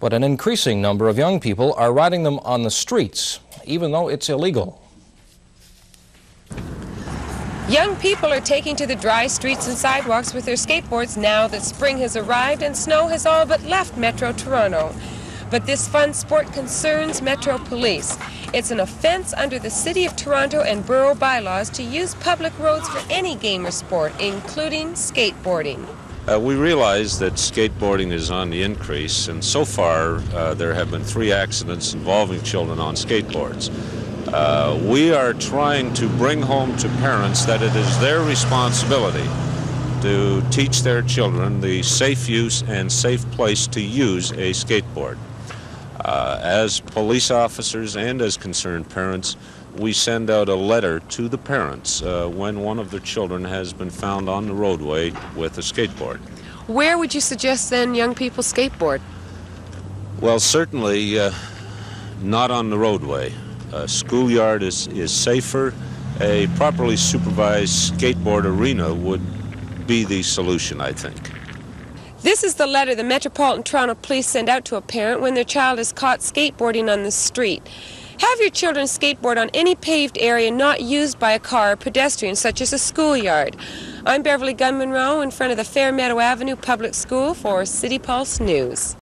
But an increasing number of young people are riding them on the streets, even though it's illegal. Young people are taking to the dry streets and sidewalks with their skateboards now that spring has arrived and snow has all but left Metro Toronto. But this fun sport concerns Metro Police. It's an offense under the City of Toronto and borough bylaws to use public roads for any game or sport, including skateboarding. Uh, we realize that skateboarding is on the increase, and so far uh, there have been three accidents involving children on skateboards. Uh, we are trying to bring home to parents that it is their responsibility to teach their children the safe use and safe place to use a skateboard. Uh, as police officers and as concerned parents, we send out a letter to the parents uh, when one of their children has been found on the roadway with a skateboard. Where would you suggest then young people skateboard? Well, certainly uh, not on the roadway. A schoolyard is, is safer. A properly supervised skateboard arena would be the solution, I think. This is the letter the Metropolitan Toronto Police send out to a parent when their child is caught skateboarding on the street. Have your children skateboard on any paved area not used by a car or pedestrian, such as a schoolyard. I'm Beverly Gunn Monroe in front of the Fairmeadow Avenue Public School for City Pulse News.